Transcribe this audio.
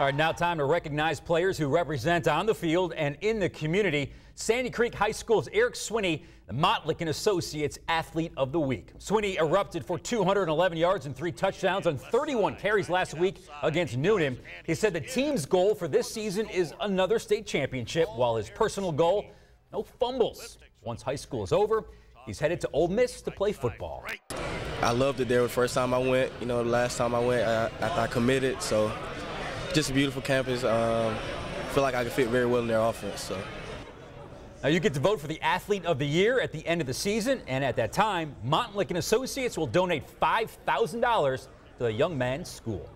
All right, now time to recognize players who represent on the field and in the community. Sandy Creek High School's Eric Swinney, the Montlick and Associates Athlete of the Week. Swinney erupted for 211 yards and three touchdowns on 31 carries last week against Newnan. He said the team's goal for this season is another state championship, while his personal goal, no fumbles. Once high school is over, he's headed to Ole Miss to play football. I loved it there the first time I went. You know, the last time I went, I, after I committed, so just a beautiful campus. Um, feel like I could fit very well in their offense. So. Now you get to vote for the Athlete of the Year at the end of the season, and at that time, Montlick and Associates will donate $5,000 to the Young man's School.